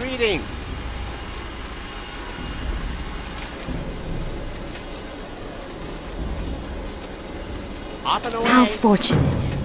Greetings. Off and away. How fortunate.